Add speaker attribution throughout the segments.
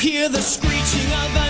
Speaker 1: hear the screeching of an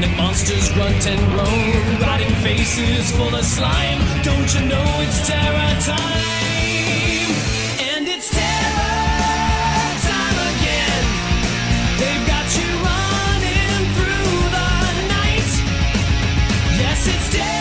Speaker 1: the monsters grunt and groan. Rotting faces full of slime. Don't you know it's terror time? And it's terror time again. They've got you running through the night. Yes, it's terror.